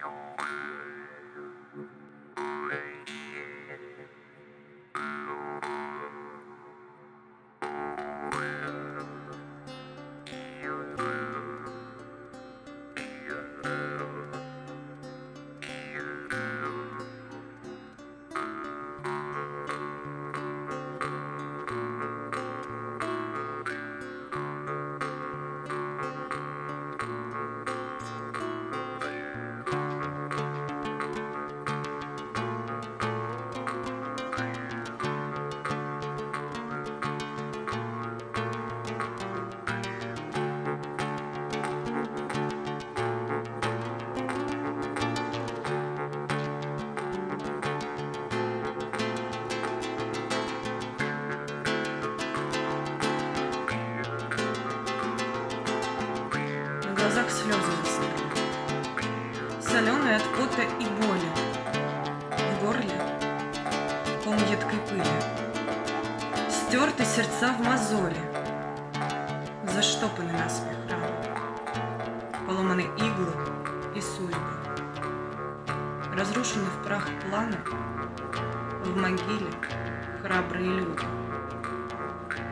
よ。Глазах слезы застыли. Соленые от пота и боли. В горле ком едкой пыли. Стерты сердца в мозоли. Заштопаны наспех раны. Поломаны иглы и судьбы. Разрушены в прах планы. В могиле храбрые люди.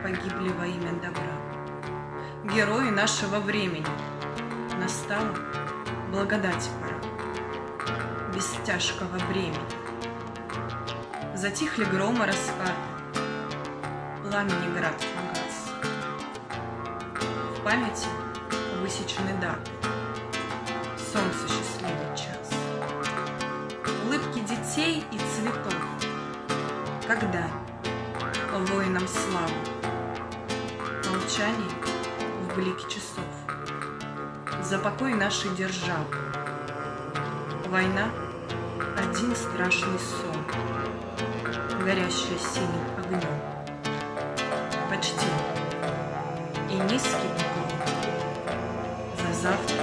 Погибли во имя добра. Герои нашего времени. Настала благодать пора. Без тяжкого бремени. Затихли громы раскаты. Пламени град погас. В памяти высечены даты. Солнце счастливый час. Улыбки детей и цветов. Когда воинам славы. Молчание в блике часов. За покой нашей державы. Война — один страшный сон, горящая синим огнем. Почти и низкий поклон за завтра